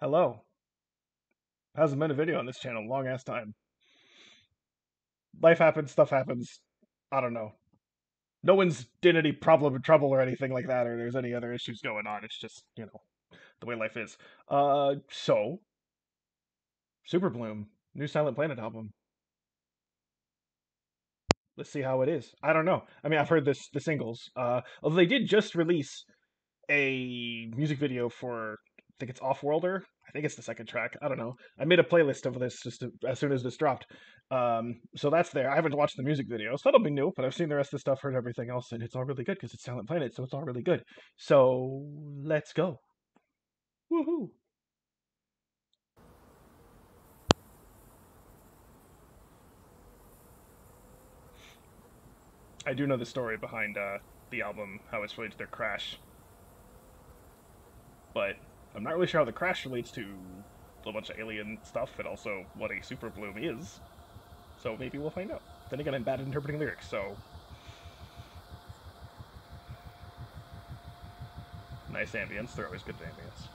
Hello. Hasn't been a video on this channel long ass time. Life happens, stuff happens. I don't know. No one's in any problem or trouble or anything like that, or there's any other issues going on. It's just, you know, the way life is. Uh, so, Superbloom, new Silent Planet album. Let's see how it is. I don't know. I mean, I've heard this the singles. Uh, although they did just release a music video for, think it's Offworlder. I think it's the second track. I don't know. I made a playlist of this just to, as soon as this dropped. Um, so that's there. I haven't watched the music video, so that'll be new. But I've seen the rest of the stuff, heard everything else, and it's all really good because it's Silent Planet, so it's all really good. So let's go. Woohoo! I do know the story behind uh, the album, how it's related to their crash. But I'm not really sure how the crash relates to a bunch of alien stuff and also what a super bloom is. So maybe we'll find out. Then again, I'm bad at interpreting lyrics, so. Nice ambience. They're always good ambience.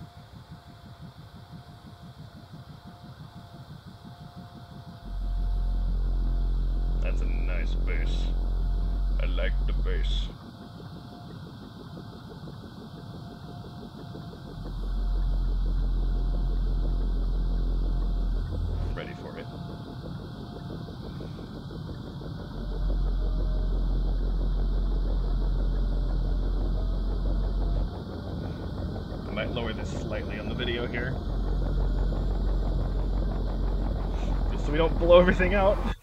That's a nice bass. I like the bass. Ready for it. I might lower this slightly on the video here. Just so we don't blow everything out.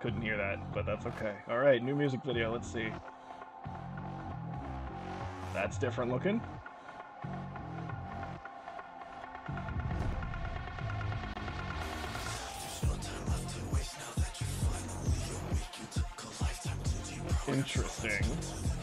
Couldn't hear that, but that's okay. Alright, new music video, let's see. That's different looking. Interesting.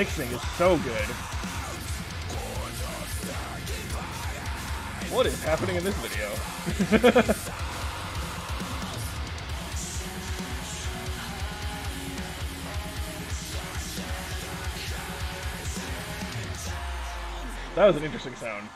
Mixing is so good. What is happening in this video? that was an interesting sound.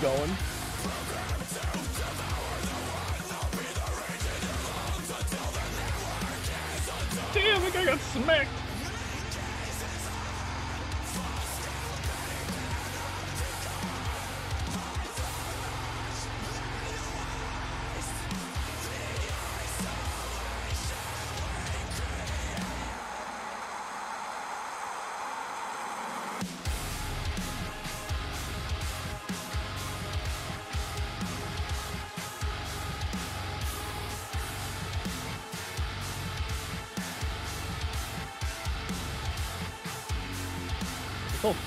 Going.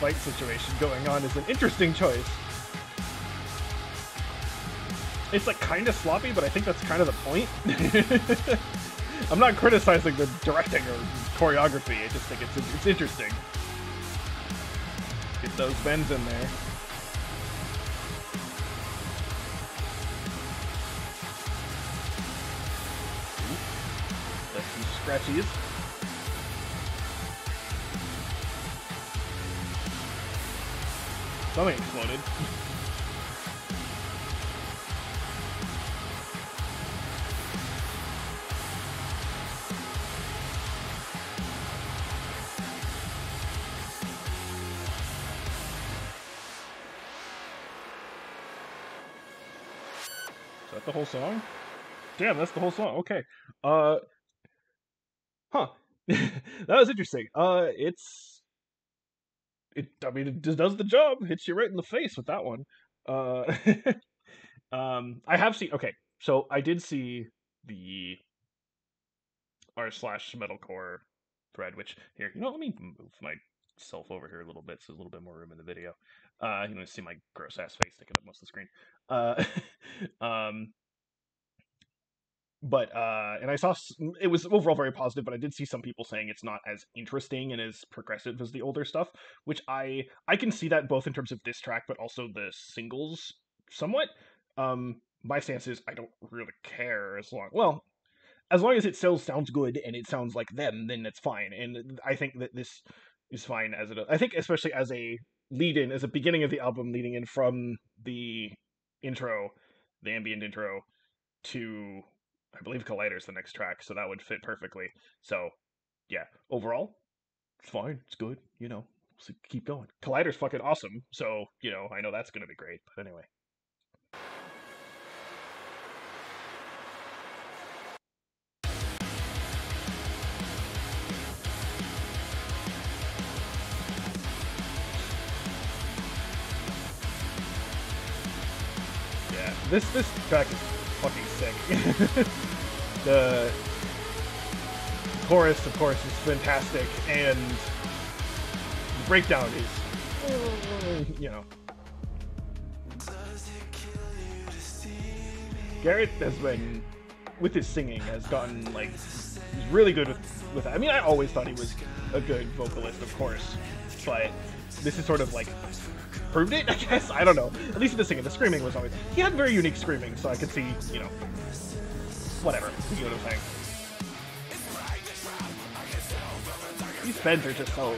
Fight situation going on is an interesting choice. It's like kind of sloppy, but I think that's kind of the point. I'm not criticizing the directing or choreography. I just think it's it's interesting. Get those bends in there. That's some scratchies. Something exploded. Is that the whole song? Damn, that's the whole song. Okay. Uh, huh. that was interesting. Uh, it's it. I mean, it just does the job. Hits you right in the face with that one. Uh, um, I have seen. Okay, so I did see the r slash metalcore thread. Which here, you know, let me move myself over here a little bit so there's a little bit more room in the video. Uh, you know, see my gross ass face taking up most of the screen. Uh, um, but uh and i saw it was overall very positive but i did see some people saying it's not as interesting and as progressive as the older stuff which i i can see that both in terms of this track but also the singles somewhat. Um my stance is i don't really care as long well as long as it still sounds good and it sounds like them then it's fine and i think that this is fine as it i think especially as a lead in as a beginning of the album leading in from the intro the ambient intro to I believe Collider's the next track, so that would fit perfectly. So, yeah, overall, it's fine. It's good. You know, so keep going. Collider's fucking awesome, so you know I know that's gonna be great. But anyway. Yeah, this this track is fucking sick. the chorus, of course, is fantastic, and the breakdown is, you know. Garrett has been, with his singing, has gotten, like, he's really good with, with that. I mean, I always thought he was a good vocalist, of course, but this is sort of, like, proved it, I guess. I don't know. At least in the singing. The screaming was always... He had very unique screaming, so I could see, you know... Whatever. You know what I'm saying. These bends are just so...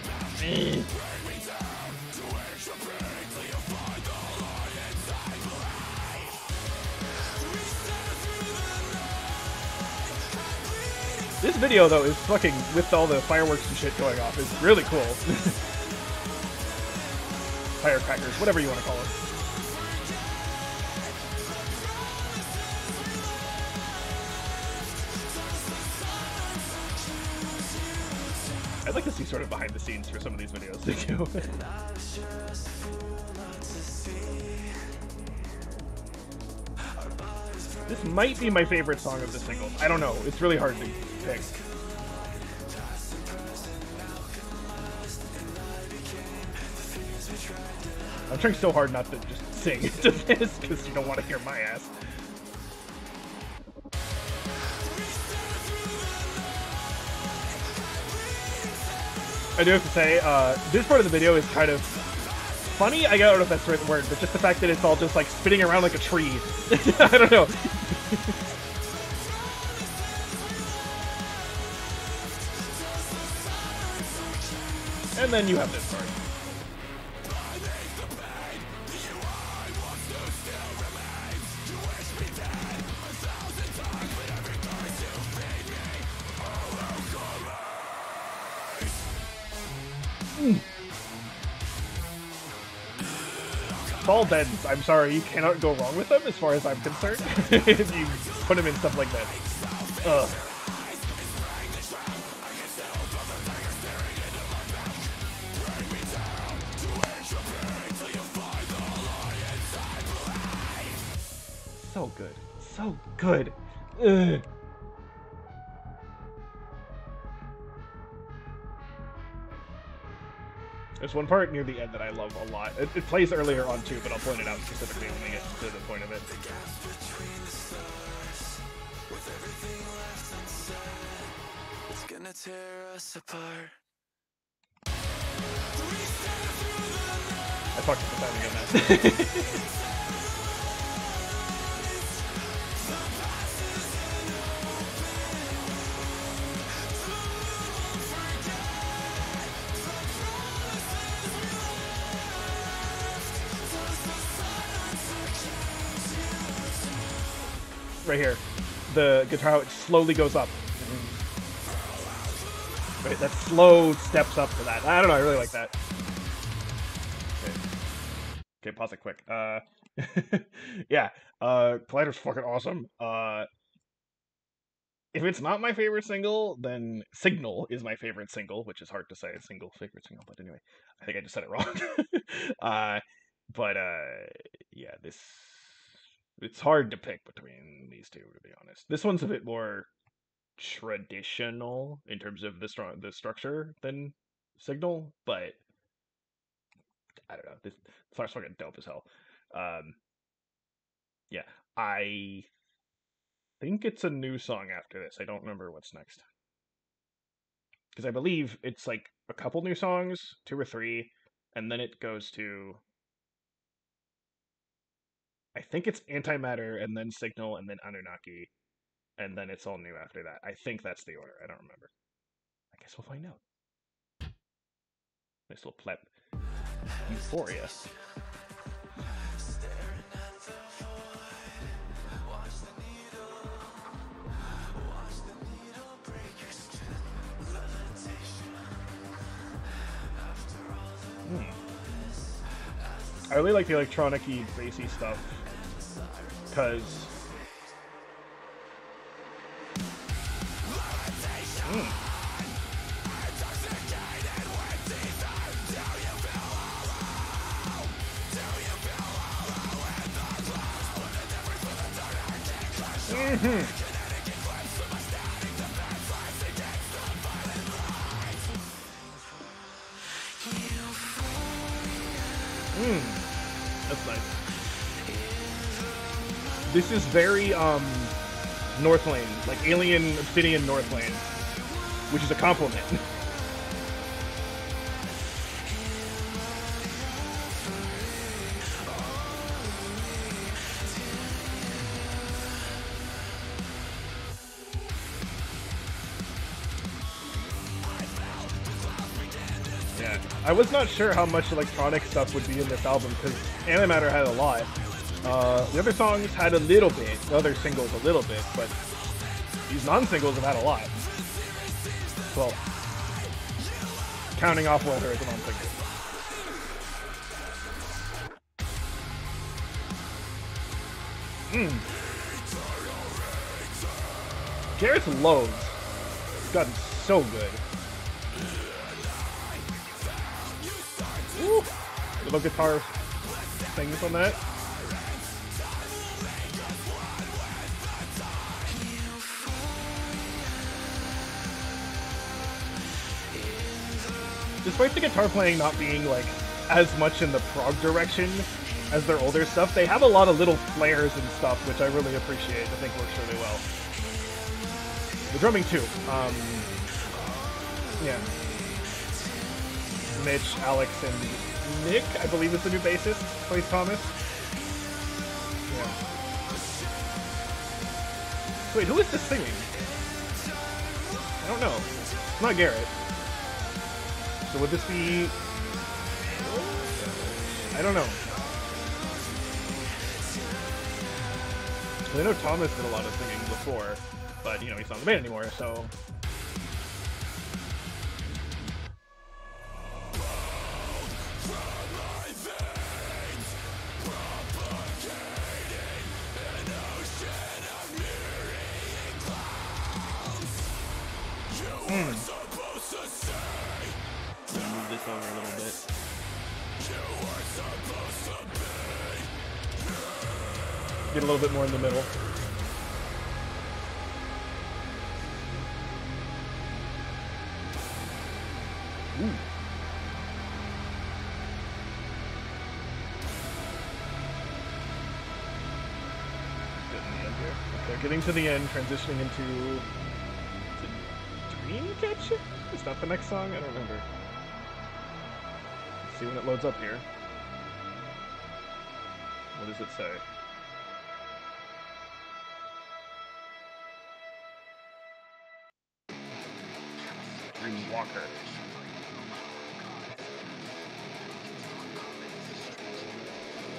This video, though, is fucking, with all the fireworks and shit going off, is really cool. Firecrackers, whatever you want to call it. I'd like to see sort of behind the scenes for some of these videos they do. this might be my favorite song of the single. I don't know. It's really hard to pick. I'm trying so hard not to just sing to this because you don't want to hear my ass. I do have to say, uh, this part of the video is kind of funny. I don't know if that's the right word, but just the fact that it's all just like spinning around like a tree. I don't know. and then you have this part. I'm sorry, you cannot go wrong with them as far as I'm concerned. if you put them in stuff like that. Ugh. So good. So good. Ugh. There's one part near the end that I love a lot. It, it, plays earlier on too, but I'll point it out specifically when we get to the point of it. I fucked up the timing on that. right here. The guitar, how it slowly goes up. Right, that slow steps up to that. I don't know, I really like that. Okay, okay pause it quick. Uh, yeah, Uh, Collider's fucking awesome. Uh, if it's not my favorite single, then Signal is my favorite single, which is hard to say a single favorite single, but anyway, I think I just said it wrong. uh, but uh, yeah, this it's hard to pick between these two, to be honest. This one's a bit more traditional in terms of the strong the structure than Signal, but I don't know. This song's fucking dope as hell. Um, yeah, I think it's a new song after this. I don't remember what's next. Because I believe it's like a couple new songs, two or three, and then it goes to. I think it's Antimatter and then Signal and then Anunnaki, and then it's all new after that. I think that's the order. I don't remember. I guess we'll find out. Nice little pleb. Euphoria. Hmm. I really like the electronic-y, bassy stuff, because... very um Northlane, like Alien Obsidian Northlane, which is a compliment. yeah, I was not sure how much electronic stuff would be in this album because Antimatter had a lot. Uh, the other songs had a little bit, the other singles a little bit, but these non-singles have had a lot. Well, counting Offworlder as a non-single. Hmm. Garrett's lows. It's gotten so good. Woo. Little guitar things on that. Despite the guitar playing not being like as much in the prog direction as their older stuff, they have a lot of little flares and stuff, which I really appreciate. I think works really well. The drumming too. Um, yeah. Mitch, Alex, and Nick, I believe is the new bassist, plays Thomas. Yeah. Wait, who is this singing? I don't know. It's not Garrett. So would this be... I don't know. I know Thomas did a lot of singing before, but, you know, he's not the band anymore, so... More in the middle. Ooh. Getting to the end, transitioning into Dreamcatcher? Is that the next song? I don't remember. Let's see when it loads up here. What does it say? Dreamwalker.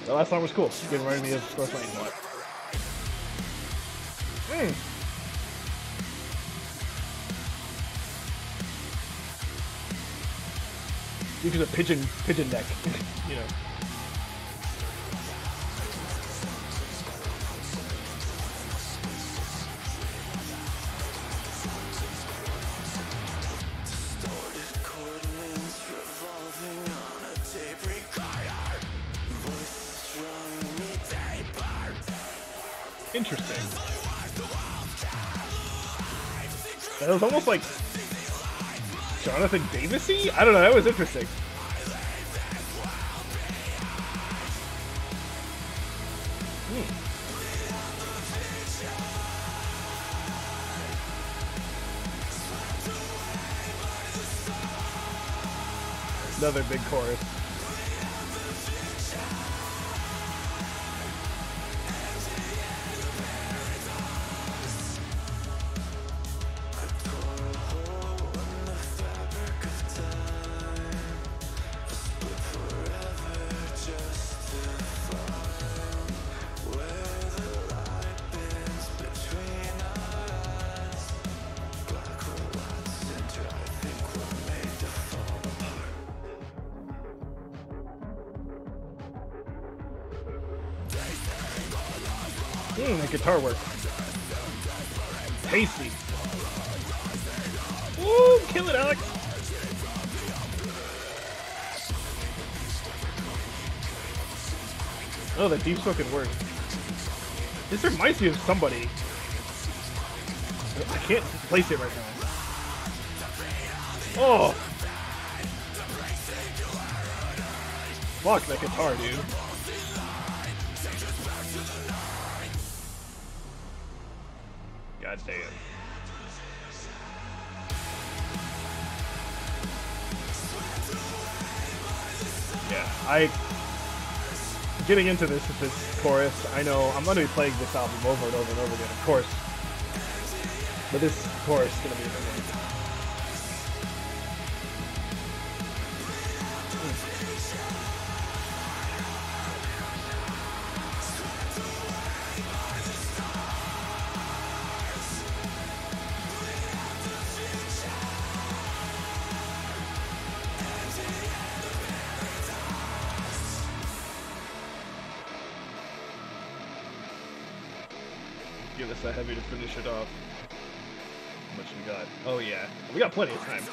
The last song was cool. It reminded me of Lane a. Hmm. Because a pigeon pigeon neck, you know. Was almost like Jonathan Davisy? I don't know, that was interesting. Hmm. Another big chorus. Mmm, that guitar work. Tasty. Woo, kill it, Alex. Oh, that deep spoken word. This reminds me of somebody. I can't place it right now. Oh! Fuck that guitar, dude. Getting into this with this chorus, I know I'm gonna be playing this album over and over and over again, of course. But this chorus is gonna be amazing. Give us a heavy to finish it off. How much we got? Oh yeah, we got plenty of time.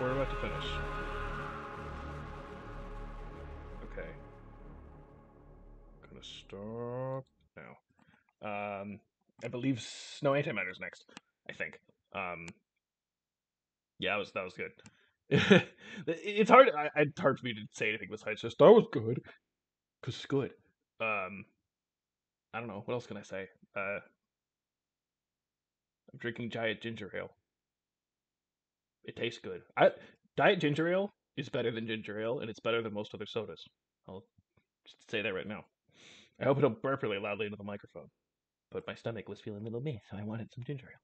We're about to finish. Okay. Gonna stop now. Um, I believe Snow Antimatter's next. I think. Um, yeah, that was that was good. it's hard. I, it's hard for me to say anything besides just that was good, because it's good. Um, I don't know what else can I say. Uh, I'm drinking giant ginger ale. It tastes good. I diet ginger ale is better than ginger ale, and it's better than most other sodas. I'll just say that right now. I hope I don't burp really loudly into the microphone, but my stomach was feeling a little me, so I wanted some ginger ale.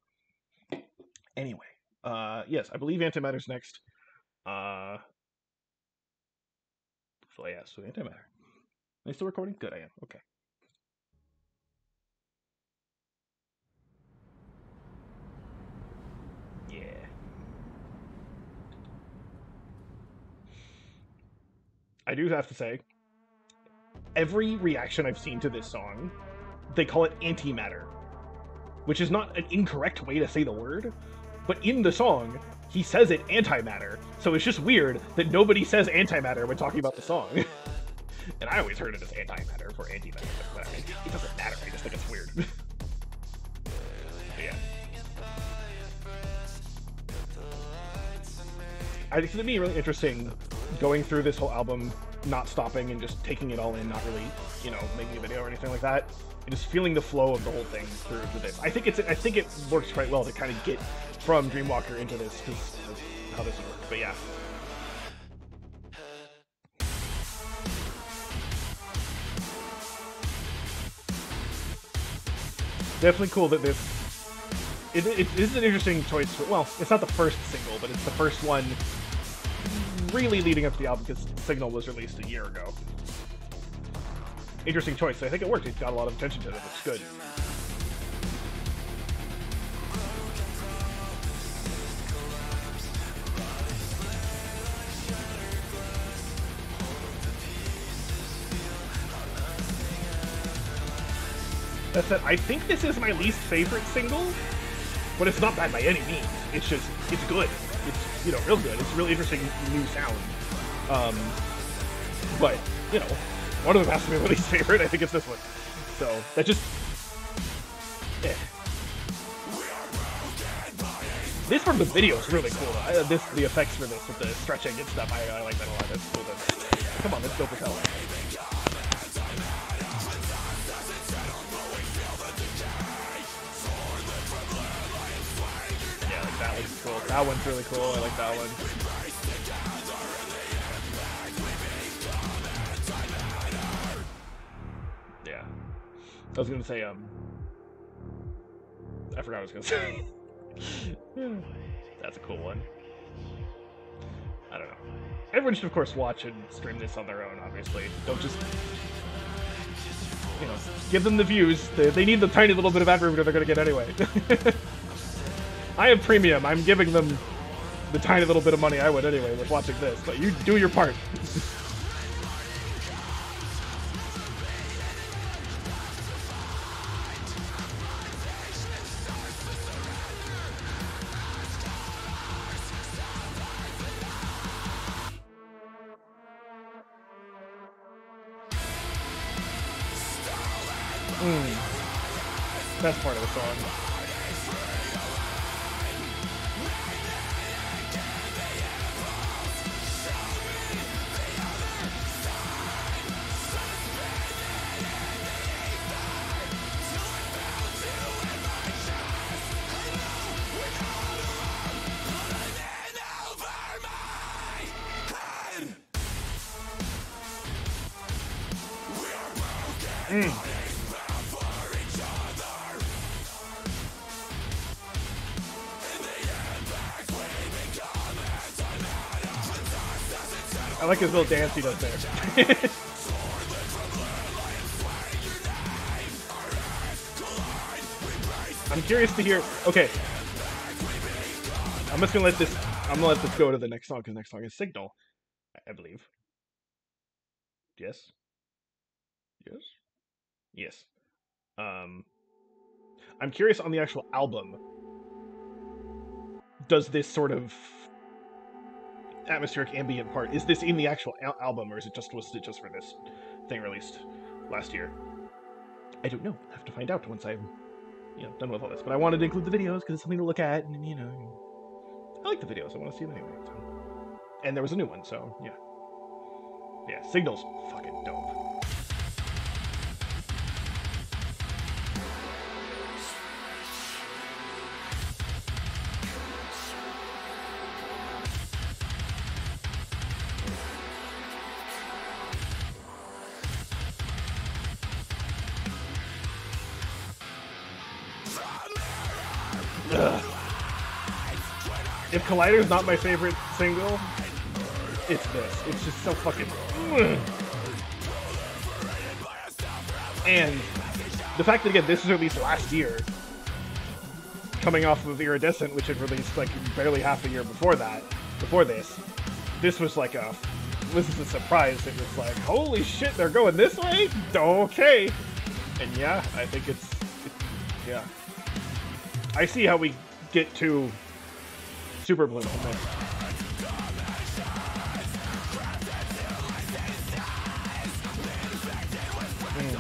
Anyway, uh, yes, I believe antimatter's next. Uh, so yeah, so antimatter. Am I still recording? Good, I am. Okay. Yeah. I do have to say, every reaction I've seen to this song, they call it antimatter, which is not an incorrect way to say the word, but in the song, he says it antimatter, so it's just weird that nobody says antimatter when talking about the song. and I always heard it as antimatter for antimatter, but I it doesn't matter, I just think it's weird. Yeah. I think gonna be really interesting going through this whole album not stopping and just taking it all in, not really, you know, making a video or anything like that. Just feeling the flow of the whole thing through to this. I think it's I think it works quite well to kind of get from Dreamwalker into this because how this works. But yeah. Definitely cool that this it, it, it is an interesting choice. For, well, it's not the first single, but it's the first one really leading up to the album because Signal was released a year ago. Interesting choice. I think it worked. It got a lot of attention to it. It's good. That's it. I think this is my least favorite single, but it's not bad by any means. It's just, it's good. It's, you know, real good. It's a really interesting new sound. Um, but, you know, one of them has to be my least favorite. I think it's this one. So, that just, eh. This from the video is really cool. I, this the effects for this with the stretching and stuff. I, I like that a lot. That's cool. That's, come on, that's dope as hell. That one's cool. That one's really cool. I like that one. Yeah. I was gonna say, um, I forgot what I was gonna say. That's a cool one. I don't know. Everyone should, of course, watch and stream this on their own, obviously. Don't just, you know, give them the views. They, they need the tiny little bit of ad revenue they're to get anyway. I have premium. I'm giving them the tiny little bit of money I would anyway with watching this. But you do your part. Mm. Best part of the song. Little dance he does there. I'm curious to hear. Okay, I'm just gonna let this. I'm gonna let this go to the next song because next song is Signal, I believe. Yes. Yes. Yes. Um, I'm curious on the actual album. Does this sort of atmospheric ambient part is this in the actual al- album or is it just was it just for this thing released last year? I don't know. I have to find out once I'm you know done with all this. But I wanted to include the videos because it's something to look at and you know I like the videos. I want to see them anyway. So. And there was a new one, so yeah. Yeah, Signal's fucking dope. If is not my favorite single, it's this. It's just so fucking. And the fact that again this was released last year, coming off of Iridescent, which had released like barely half a year before that, before this, this was like a this is a surprise. It was like, holy shit, they're going this way? Okay. And yeah, I think it's, it, yeah. I see how we get to Superbloom there. Oh,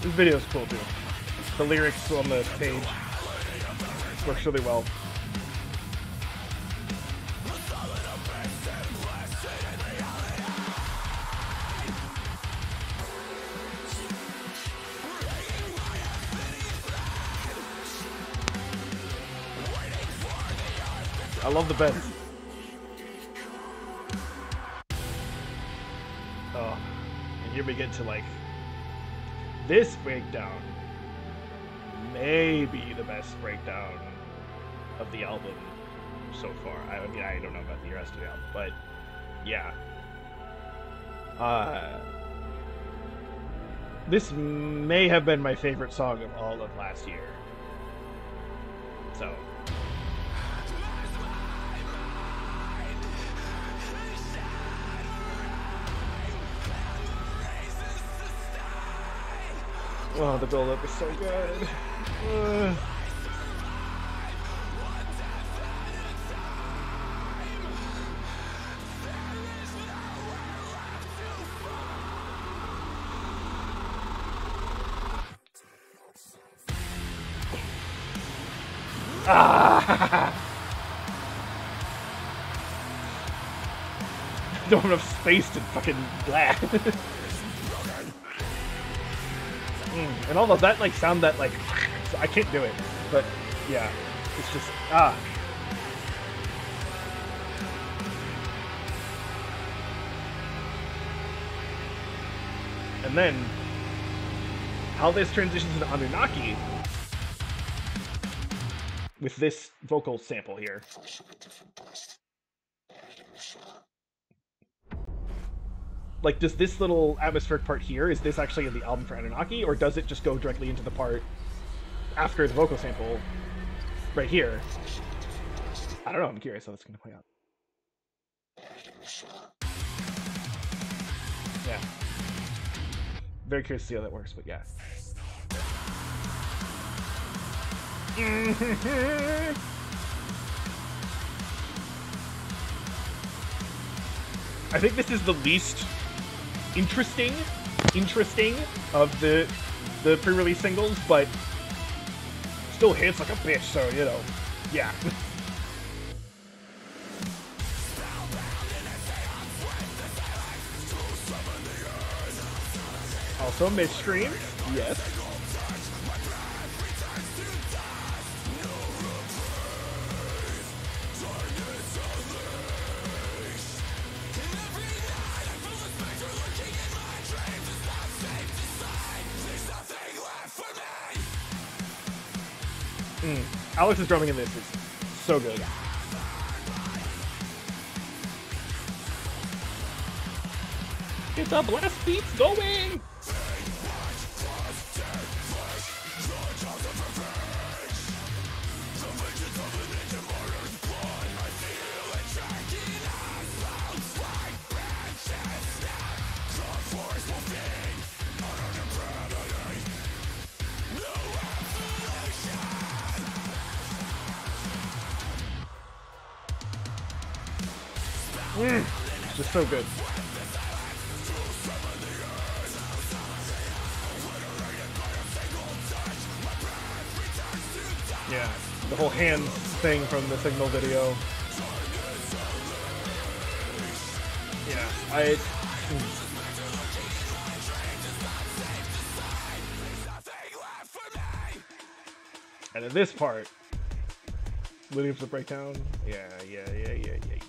this video is cool too. The lyrics on the page works really well. I love the bends. Oh, and here we get to like this breakdown. Maybe the best breakdown of the album so far. I mean, I don't know about the rest of the album, but yeah. Uh, this may have been my favorite song of all of last year. So. Oh, the build-up is so good. Uh. Don't have space to fucking blah. and all of that like sound that like I can't do it, but yeah, it's just ah. And then how this transitions into Anunnaki with this vocal sample here. Like, does this little atmospheric part here, is this actually in the album for Anunnaki, or does it just go directly into the part after the vocal sample right here? I don't know, I'm curious how that's going to play out. Yeah. Very curious to see how that works, but yeah. I think this is the least interesting, interesting of the the pre-release singles, but still hits like a bitch. So you know, yeah. also midstream, yes. Alex's drumming in this is so good. Get the blast beats going! Just so good. Yeah, the whole hand thing from the Signal video. Yeah, I. And in this part, to the breakdown, yeah, yeah, yeah, yeah, yeah,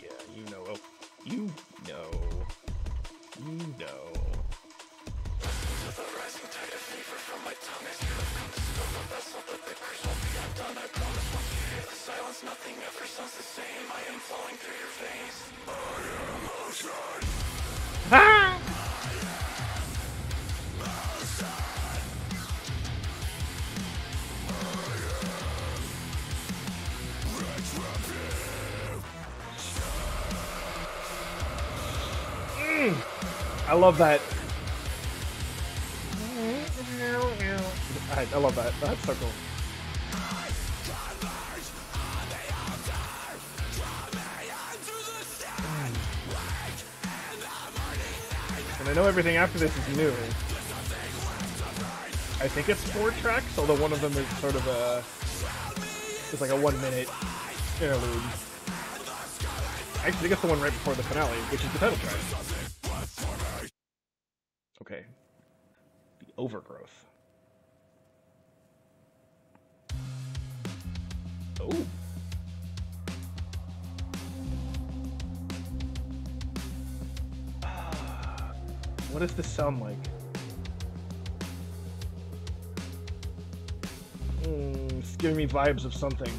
I am flowing through your veins. I am ocean. I love that. I love that. That's so cool. I know everything after this is new. I think it's four tracks, although one of them is sort of a... It's like a one minute interlude. I actually think it's the one right before the finale, which is the title track. Okay. The overgrowth. What does this sound like? Hmm, it's giving me vibes of something.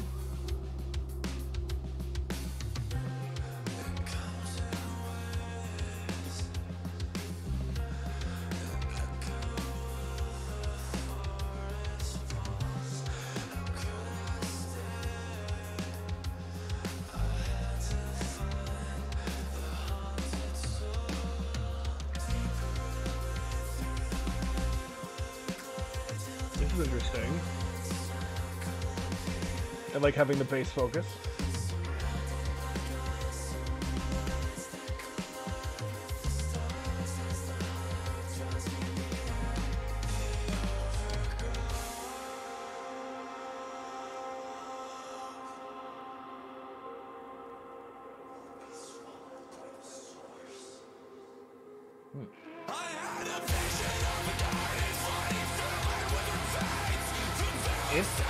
Having the bass focus.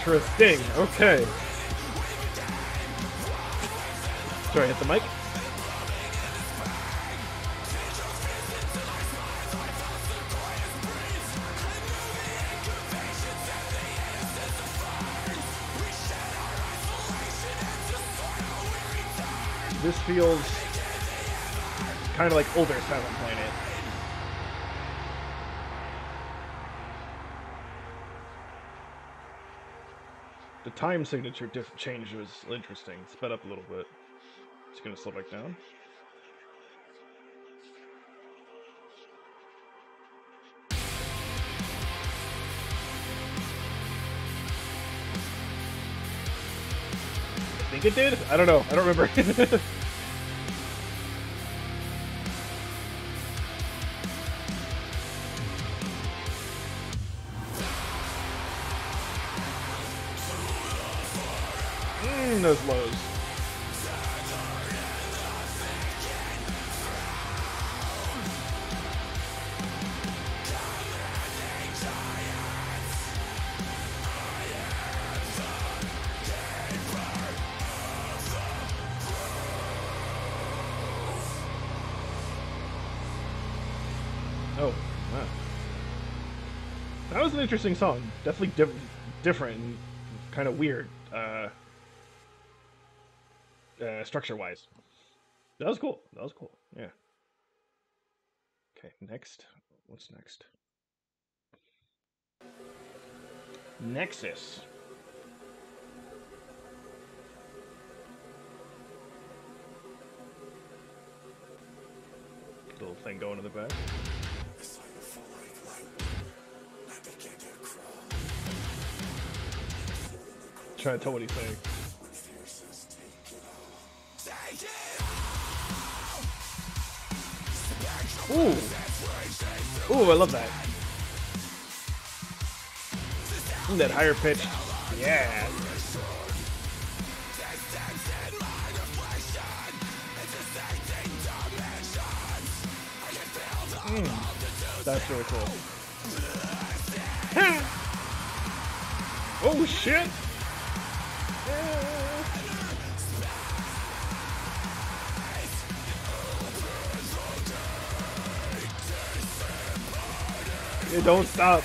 Interesting. Okay. Sorry, hit the mic. This feels kind of like older Silent Planet. The time signature diff- change was interesting. Sped up a little bit. Just gonna slow back down. I think it did. I don't know. I don't remember. interesting song. Definitely diff- different and kind of weird, uh, uh, structure-wise. That was cool. That was cool. Yeah. Okay, next. What's next? Nexus. Little thing going in the back. Trying to tell what he's saying. Ooh. Ooh, I love that. That higher pitch. Yeah. Mm, that's really cool. oh shit! Don't stop.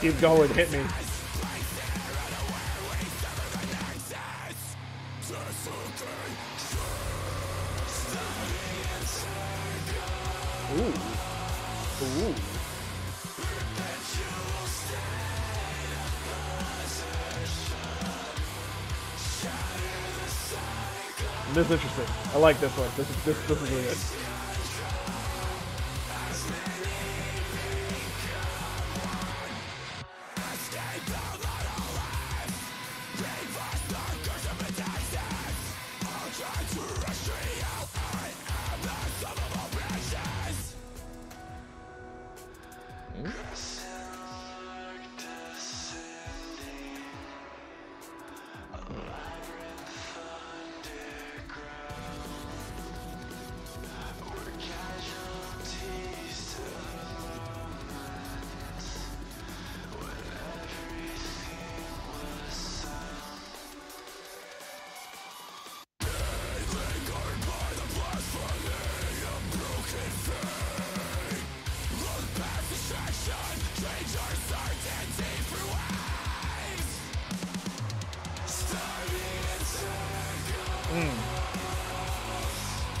Keep going, hit me. Ooh. Ooh. This is interesting. I like this one. This is this this is really good.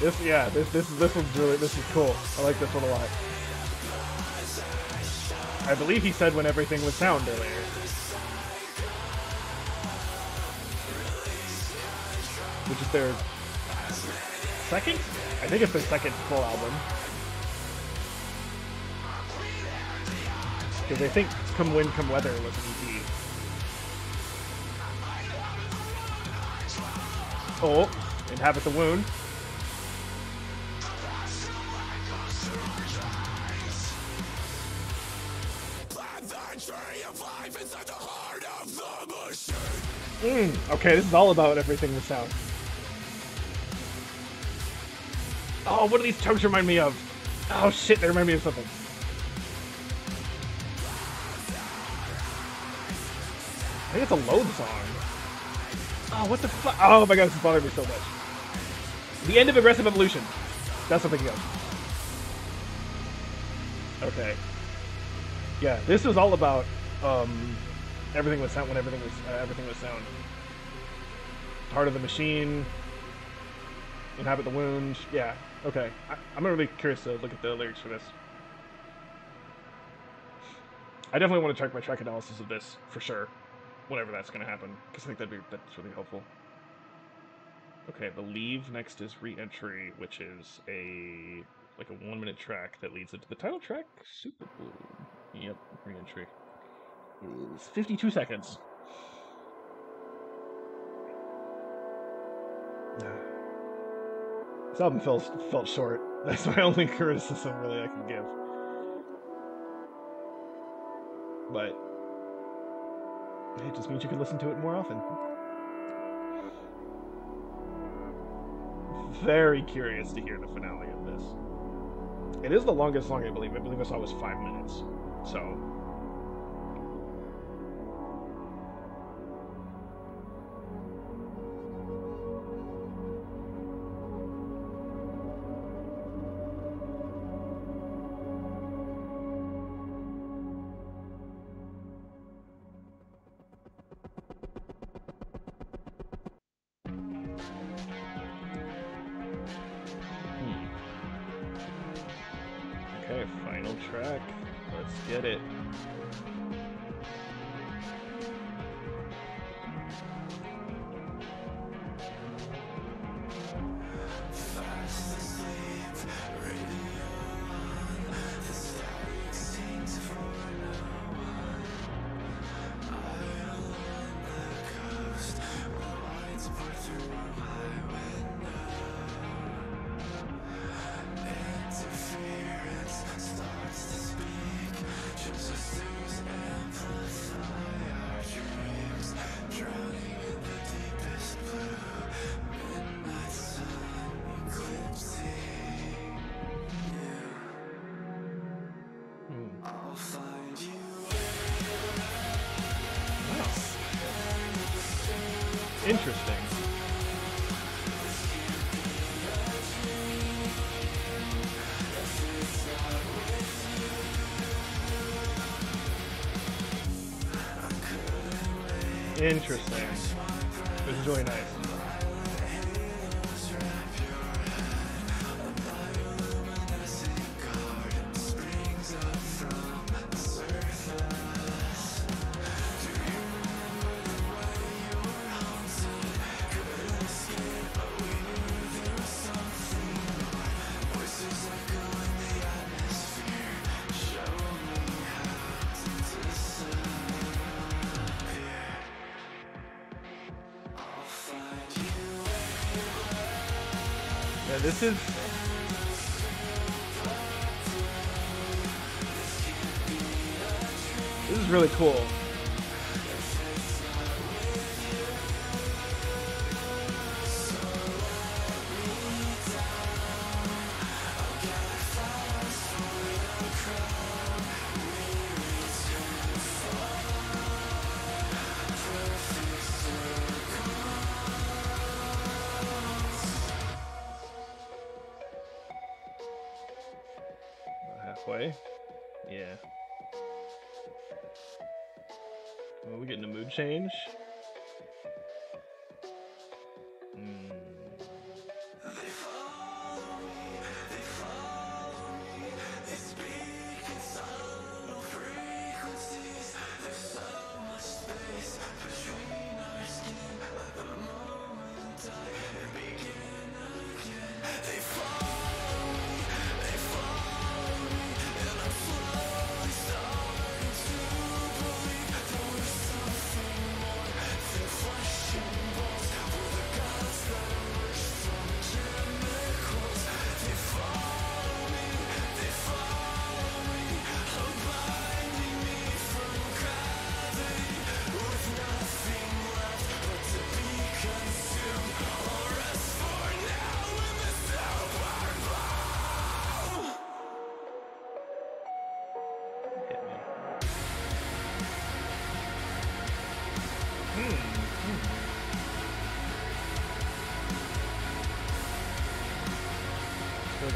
This, yeah, this, this, this one's really, this is cool. I like this one a lot. I believe he said when everything was sound earlier. Which is their second? I think it's their second full album. Because I think Come Wind, Come Weather was an EP. Oh, inhabit the wound. Okay, this is all about everything with sound. Oh, what do these tugs remind me of? Oh shit, they remind me of something. I think it's a Loathe song. Oh, what the fuck? Oh my god, this is bothering me so much. The end of Aggressive Evolution. That's what I'm. Okay. Yeah, this was all about um, everything was sound when everything was uh, everything was sound. Heart of the Machine, Inhabit the Wound. Yeah, okay. I, I'm really curious to look at the lyrics for this. I definitely want to check my track analysis of this for sure whenever that's going to happen, because I think that'd be that's really helpful. Okay, the leave next is re-entry, which is a like a one-minute track that leads into the title track. Super Blue. Yep, re-entry. Is 52 seconds. This album felt felt short. That's my only criticism really I can give. But it just means you can listen to it more often. Very curious to hear the finale of this. It is the longest song, I believe. I believe I saw was five minutes. So, track. Let's get it. Yeah, this is... This is really cool.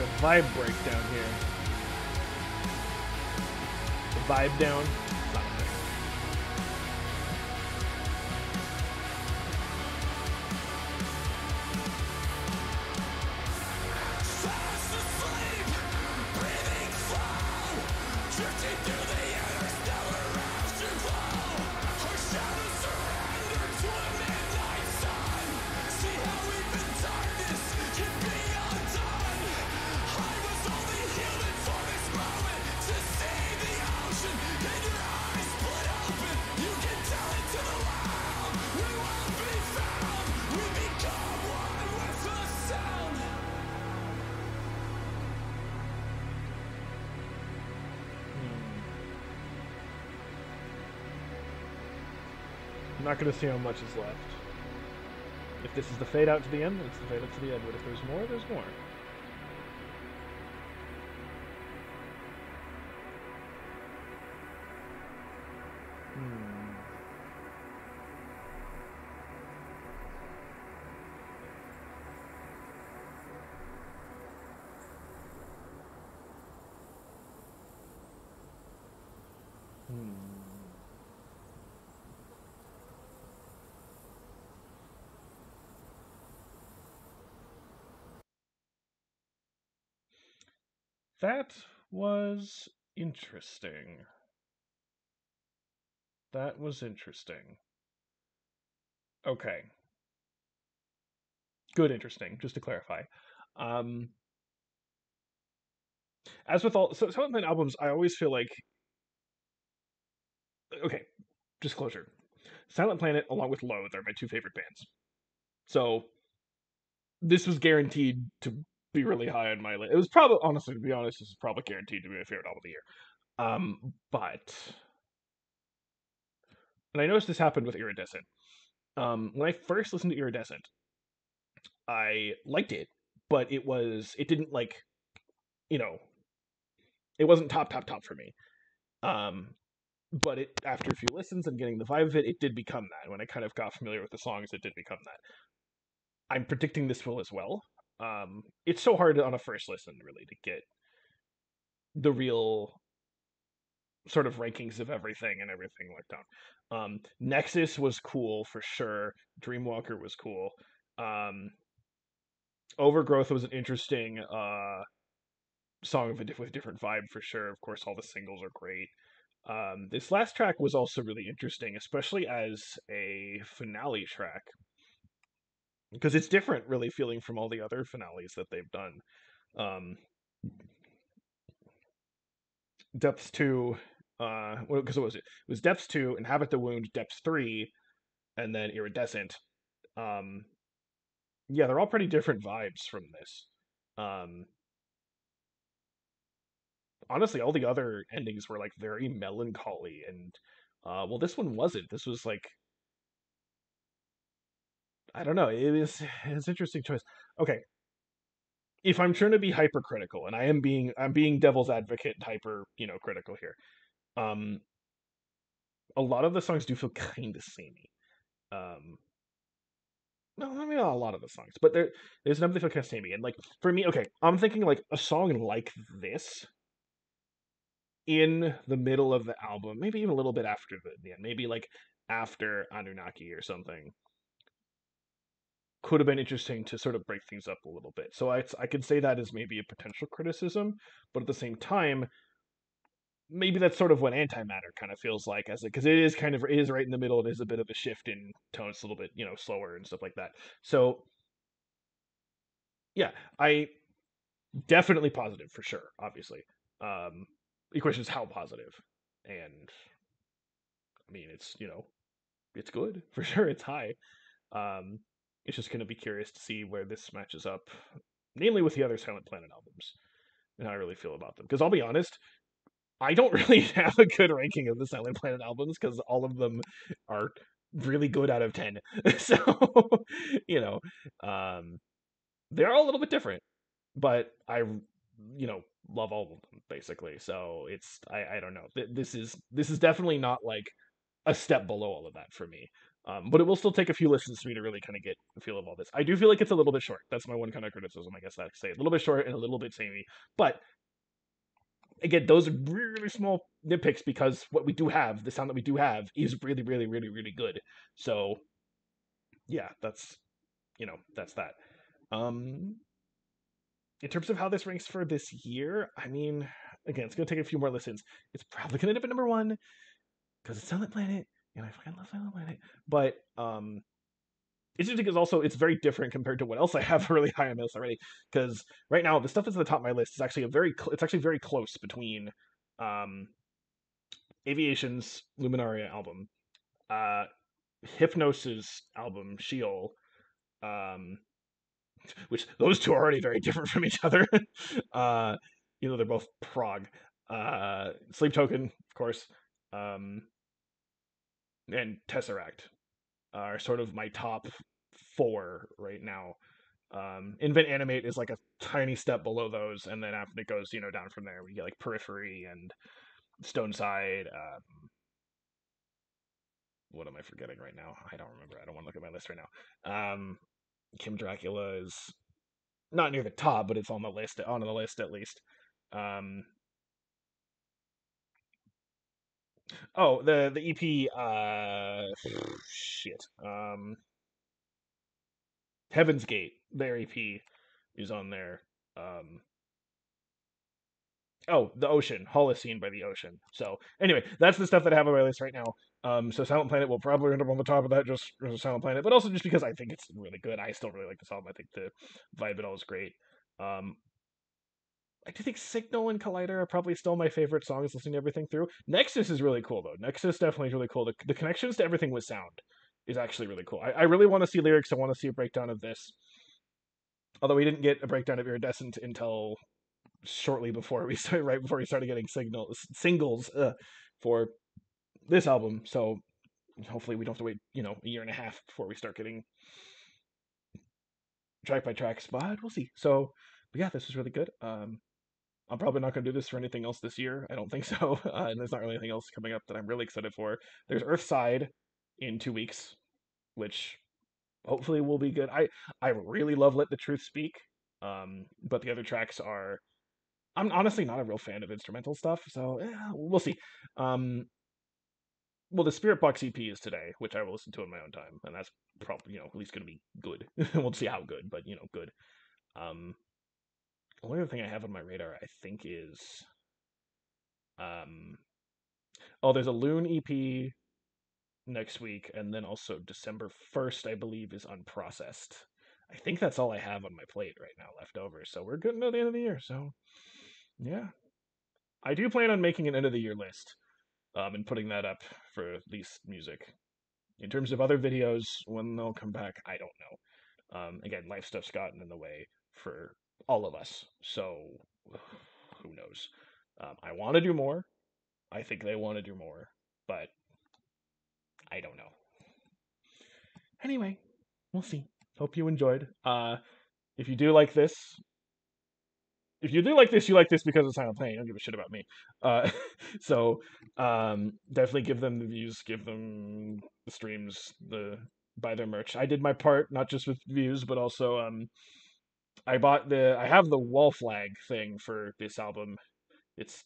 A vibe breakdown here. The vibe down. Not going to see how much is left. If this is the fade out to the end, it's the fade out to the end. But if there's more, there's more. That was interesting. That was interesting. Okay. Good interesting, just to clarify. Um as with all so some of my albums, I always feel like okay, disclosure. Silent Planet along with Loathe are my two favorite bands. So this was guaranteed to be really high on my list. It was probably honestly to be honest, this is probably guaranteed to be my favorite album of the year. Um but and I noticed this happened with Iridescent. Um, when I first listened to Iridescent, I liked it, but it was it didn't like, you know, it wasn't top top top for me. Um, but it after a few listens and getting the vibe of it, it did become that. When I kind of got familiar with the songs, it did become that. I'm predicting this will as well. Um, it's so hard on a first listen really to get the real sort of rankings of everything and everything like that. Um, Nexus was cool for sure. Dreamwalker was cool. Um, Overgrowth was an interesting uh, song of a diff- with different vibe for sure. Of course, all the singles are great. Um, this last track was also really interesting, especially as a finale track, because it's different, really feeling from all the other finales that they've done. Um, Depths two, uh, because what was it? It was Depths two, Inhabit the Wound, Depths three, and then Iridescent. Um, yeah, they're all pretty different vibes from this. Um, honestly, all the other endings were like very melancholy, and uh, well, this one wasn't. This was like I don't know. It is it's interesting choice. Okay, if I'm trying to be hypercritical, and I am being I'm being devil's advocate, hyper you know critical here. Um, a lot of the songs do feel kind of samey. Um, no, I mean a lot of the songs, but there there's enough that feel kind of samey. And like for me, okay, I'm thinking like a song like this in the middle of the album, maybe even a little bit after the, the end, maybe like after Anunnaki or something, could have been interesting to sort of break things up a little bit. So I I could say that as maybe a potential criticism, but at the same time, maybe that's sort of what antimatter kind of feels like as because it is kind of it is right in the middle. It is a bit of a shift in tone. It's a little bit you know slower and stuff like that. So yeah, I definitely positive for sure. Obviously, um, the question is how positive, and I mean it's you know it's good for sure. It's high. Um, it's just going to be curious to see where this matches up, namely with the other Silent Planet albums, and how I really feel about them. Because I'll be honest, I don't really have a good ranking of the Silent Planet albums because all of them are really good out of 10. so, you know, um, they're all a little bit different, but I, you know, love all of them basically. So it's, I, I don't know. This is, this is definitely not like a step below all of that for me. Um, but it will still take a few listens for me to really kind of get the feel of all this. I do feel like it's a little bit short. That's my one kind of criticism, I guess I could say. A little bit short and a little bit samey. But again, those are really small nitpicks because what we do have, the sound that we do have, is really, really, really, really good. So, yeah, that's you know, that's that. Um, in terms of how this ranks for this year, I mean, again, it's gonna take a few more listens. It's probably gonna end up at number one because it's Silent Planet, and I fucking love Silent Planet. But um, it's interesting because also it's very different compared to what else I have really high on my list already. Because right now the stuff that's at the top of my list is actually a very cl- it's actually very close between um, Aviation's Luminaria album, uh, Hypno5e album Sheol, um, which those two are already very different from each other. uh, you know they're both prog. Uh, Sleep Token, of course, um, and Tesseract are sort of my top four right now. Um, Invent Animate is like a tiny step below those, and then after it goes, you know, down from there, we get like Periphery and Stoneside. Um, what am I forgetting right now? I don't remember. I don't want to look at my list right now. Um, Kim Dracula is not near the top, but it's on the list, on the list at least. Um, Oh, the the EP. Uh, shit. Um, Heaven's Gate. Their EP is on there. Um, oh, the ocean. Holocene by the ocean. So anyway, that's the stuff that I have on my list right now. Um, so Silent Planet will probably end up on the top of that, just as Silent Planet, but also just because I think it's really good. I still really like this album. I think the vibe it all is great. Um, I do think Signal and Collider are probably still my favorite songs listening to everything through. Nexus is really cool though. Nexus definitely is really cool. The, the connections to everything with sound is actually really cool. I, I really want to see lyrics. I want to see a breakdown of this. Although we didn't get a breakdown of Iridescent until shortly before we started, right before we started getting signals singles uh, for this album. So hopefully we don't have to wait, you know, a year and a half before we start getting track by tracks. But we'll see. So, but yeah, this was really good. Um, I'm probably not going to do this for anything else this year. I don't think so. Uh, and there's not really anything else coming up that I'm really excited for. There's Earthside in two weeks, which hopefully will be good. I I really love Let the Truth Speak, um, but the other tracks are. I'm honestly not a real fan of instrumental stuff, so eh, we'll see. Um, well, the Spiritbox EP is today, which I will listen to in my own time, and that's probably you know at least going to be good. we'll see how good, but you know good. Um, one other thing I have on my radar, I think, is um, oh, there's a Loon EP next week, and then also December first, I believe, is unprocessed. I think that's all I have on my plate right now left over. So we're good until the end of the year. So yeah, I do plan on making an end of the year list um, and putting that up for least music. In terms of other videos, when they'll come back, I don't know. Um, again, life stuff's gotten in the way for all of us. So who knows? Um, I want to do more. I think they want to do more, but I don't know. Anyway, we'll see. Hope you enjoyed. Uh, if you do like this, if you do like this, you like this because of Silent Planet. You don't give a shit about me. Uh, so um, definitely give them the views, give them the streams, the buy their merch. I did my part, not just with views, but also um, I bought the I have the wall flag thing for this album. It's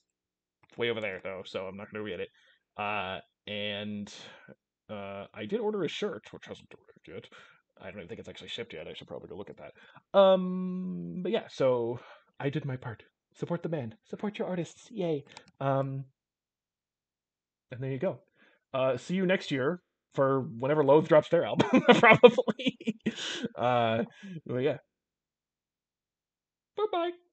way over there though, so I'm not gonna read it. Uh, and uh, I did order a shirt, which hasn't arrived yet. I don't even think it's actually shipped yet. I should probably go look at that. Um, but yeah, so I did my part. Support the band. Support your artists. Yay. Um, and there you go. Uh, see you next year for whenever Loathe drops their album, probably. uh, well, yeah. Bye bye.